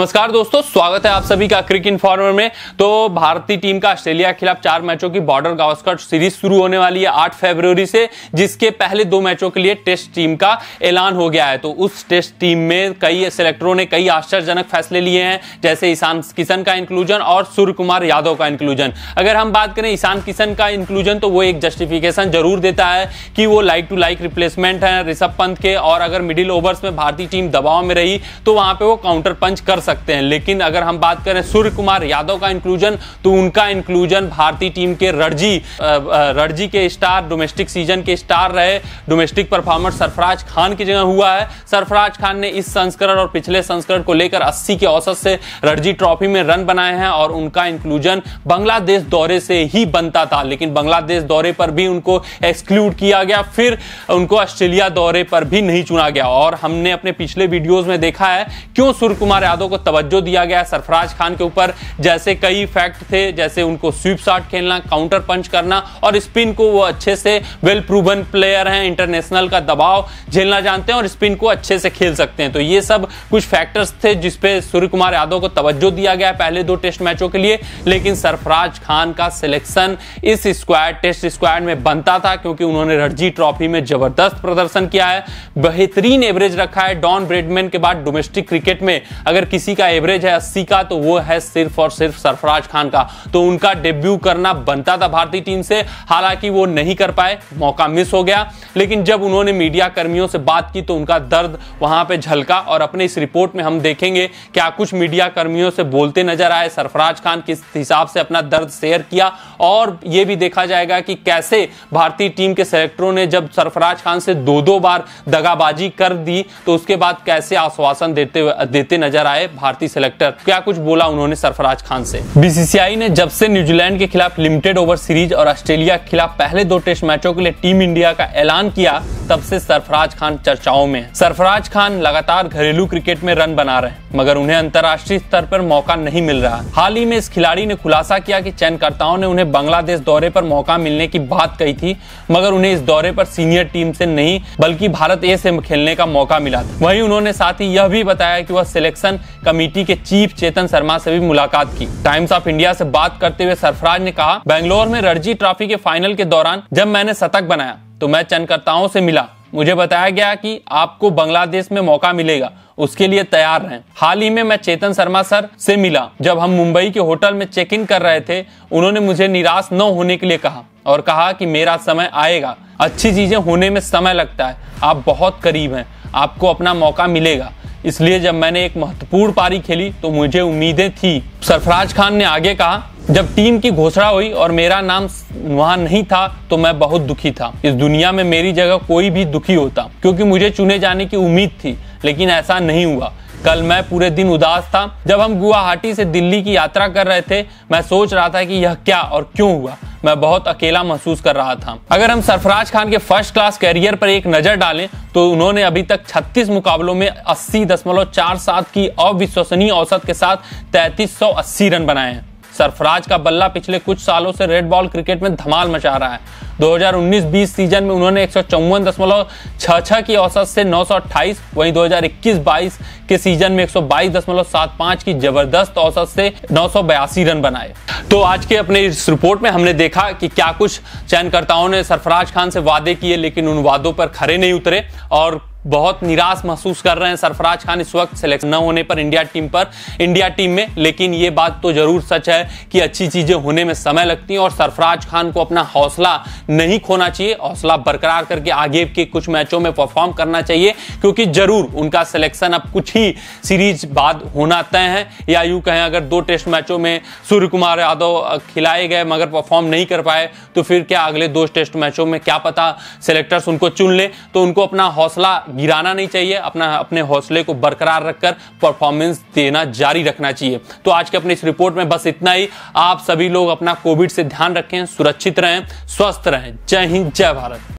नमस्कार दोस्तों, स्वागत है आप सभी का क्रिक इन्फॉर्मर में। तो भारतीय टीम का ऑस्ट्रेलिया के खिलाफ चार मैचों की बॉर्डर गावस्कर सीरीज़ शुरू होने वाली है 8 फरवरी से, जिसके पहले दो मैचों के लिए टेस्ट टीम का ऐलान हो गया है। तो उस टेस्ट टीम में कई सिलेक्टरों ने कई आश्चर्यजनक फैसले लिए हैं, जैसे ईशान किशन का इंक्लूजन और सूर्य कुमार यादव का इंक्लूजन अगर हम बात करें ईशान किशन का इंक्लूजन तो वो एक जस्टिफिकेशन ज़रूर देता है कि वो लाइक टू लाइक रिप्लेसमेंट है ऋषभ पंत के, और अगर मिडिल ओवर्स में भारतीय टीम दबाव में रही तो वहाँ पर वो काउंटर पंच कर सकते हैं। लेकिन अगर हम बात करें सूर्य कुमार यादव का इंक्लूजन तो उनका इंक्लूजन भारतीय टीम के रणजी रणजी के स्टार डोमेस्टिक सीज़न के स्टार रहे। डोमेस्टिक परफॉर्मर सरफराज खान की जगह हुआ है। सरफराज खान ने इस संस्करण और पिछले संस्करण को लेकर 80 के औसत से रणजी ट्रॉफी में रन बनाए हैं और उनका इंक्लूजन बांग्लादेश दौरे से ही बनता था। लेकिन बांग्लादेश दौरे पर भी उनको एक्सक्लूड किया गया। फिर उनको ऑस्ट्रेलिया दौरे पर भी नहीं चुना गया। और हमने अपने पिछले वीडियोज़ में देखा है, क्यों सूर्य कुमार यादव को तवज्जो दिया गया सरफराज खान के ऊपर। जैसे कई फैक्ट थे, जैसे उनको स्वीप शॉट खेलना, काउंटर पंच करना और स्पिन को वो अच्छे से वेल प्रूवन प्लेयर हैं इंटरनेशनल का दबाव झेलना जानते हैं और स्पिन को अच्छे से खेल सकते हैं। तो ये सब कुछ फैक्टर्स थे जिसपे सूर्य कुमार यादव को तवज्जो दिया गया पहले दो टेस्ट मैचों के लिए। लेकिन सरफराज खान का सिलेक्शन इस स्क्वाड टेस्ट स्क्वाड में बनता था क्योंकि उन्होंने रणजी ट्रॉफी में ज़बरदस्त प्रदर्शन किया है। बेहतरीन एवरेज रखा है। डॉन ब्रेडमैन के बाद डोमेस्टिक क्रिकेट में अगर किसी का एवरेज है अस्सी का तो वो है सिर्फ़ और सिर्फ़ सरफराज खान का। तो उनका डेब्यू करना बनता था भारतीय टीम से, हालाँकि वो नहीं कर पाए, मौका मिस हो गया। लेकिन जब उन्होंने मीडिया कर्मियों से बात की तो उनका दर्द वहाँ पे झलका और अपने इस रिपोर्ट में हम देखेंगे, क्या कुछ मीडिया कर्मियों से बोलते नज़र आए। सरफराज खान किस हिसाब से अपना दर्द शेयर किया, और ये भी देखा जाएगा कि कैसे भारतीय टीम के सेलेक्टरों ने जब सरफराज खान से दो दो बार दगाबाजी कर दी तो उसके बाद कैसे आश्वासन देते देते नज़र आए भारतीय सिलेक्टर क्या कुछ बोला उन्होंने सरफराज खान से? बीसीसीआई ने जब से न्यूजीलैंड के खिलाफ लिमिटेड ओवर सीरीज़ और ऑस्ट्रेलिया के खिलाफ पहले दो टेस्ट मैचों के लिए टीम इंडिया का ऐलान किया तब से सरफराज खान चर्चाओं में सरफराज खान लगातार घरेलू क्रिकेट में रन बना रहे हैं, मगर उन्हें अंतर्राष्ट्रीय स्तर पर मौका नहीं मिल रहा। हाल ही में इस खिलाड़ी ने खुलासा किया कि चयनकर्ताओं ने उन्हें बांग्लादेश दौरे पर मौका मिलने की बात कही थी, मगर उन्हें इस दौरे पर सीनियर टीम से नहीं, बल्कि भारत ए से खेलने का मौका मिला था। वहीं उन्होंने साथ ही यह भी बताया कि वह सिलेक्शन कमेटी के चीफ चेतन शर्मा से भी मुलाकात की। टाइम्स ऑफ़ इंडिया से बात करते हुए सरफराज ने कहा, बेंगलोर में रणजी ट्रॉफी के फाइनल के दौरान जब मैंने शतक बनाया तो मैं चयनकर्ताओं से मिला। मुझे बताया गया कि आपको बांग्लादेश में मौका मिलेगा। उसके लिए तैयार रहें हाल ही में मैं चेतन शर्मा सर से मिला। जब हम मुंबई के होटल में चेक इन कर रहे थे, उन्होंने मुझे निराश न होने के लिए कहा और कहा कि मेरा समय आएगा। अच्छी चीज़ें होने में समय लगता है। आप बहुत करीब हैं। आपको अपना मौका मिलेगा। इसलिए जब मैंने एक महत्वपूर्ण पारी खेली तो मुझे उम्मीदें थी। सरफराज खान ने आगे कहा जब टीम की घोषणा हुई और मेरा नाम वहाँ नहीं था तो मैं बहुत दुखी था। इस दुनिया में मेरी जगह कोई भी दुखी होता, क्योंकि मुझे चुने जाने की उम्मीद थी, लेकिन ऐसा नहीं हुआ। कल मैं पूरे दिन उदास था। जब हम गुवाहाटी से दिल्ली की यात्रा कर रहे थे, मैं सोच रहा था कि यह क्या और क्यों हुआ। मैं बहुत अकेला महसूस कर रहा था। अगर हम सरफराज खान के फ़र्स्ट क्लास कैरियर पर एक नज़र डालें तो उन्होंने अभी तक 36 मुकाबलों में अस्सी दशमलव चार सात की अविश्वसनीय औसत के साथ तैतीस सौ अस्सी रन बनाए हैं। सरफराज का बल्ला पिछले कुछ सालों से रेड बॉल क्रिकेट में धमाल मचा रहा है। 2019-20 सीज़न में उन्होंने एक की औसत से 928 वहीं 2021-22 के सीज़न में 122.75 की ज़बरदस्त औसत से नौ सौ बयासी रन बनाए। तो आज के अपने इस रिपोर्ट में हमने देखा कि क्या कुछ चयनकर्ताओं ने सरफराज खान से वादे किए, लेकिन उन वादों पर खड़े नहीं उतरे और बहुत निराश महसूस कर रहे हैं सरफराज खान इस वक्त सिलेक्शन न होने पर इंडिया टीम पर, इंडिया टीम में। लेकिन ये बात तो ज़रूर सच है कि अच्छी चीज़ें होने में समय लगती हैं और सरफराज खान को अपना हौसला नहीं खोना चाहिए, हौसला बरकरार करके आगे के कुछ मैचों में परफॉर्म करना चाहिए, क्योंकि ज़रूर उनका सिलेक्शन अब कुछ ही सीरीज़ बाद होना तय है। या यूँ कहें, अगर दो टेस्ट मैचों में सूर्य कुमार यादव खिलाए गए मगर परफॉर्म नहीं कर पाए तो फिर क्या अगले दो टेस्ट मैचों में क्या पता सेलेक्टर्स उनको चुन ले। तो उनको अपना हौसला गिराना नहीं चाहिए, अपना, अपने हौसले को बरकरार रखकर परफॉर्मेंस देना जारी रखना चाहिए। तो आज के अपने इस रिपोर्ट में बस इतना ही। आप सभी लोग अपना कोविड से ध्यान रखें, सुरक्षित रहें, स्वस्थ रहें। जय हिंद, जय भारत।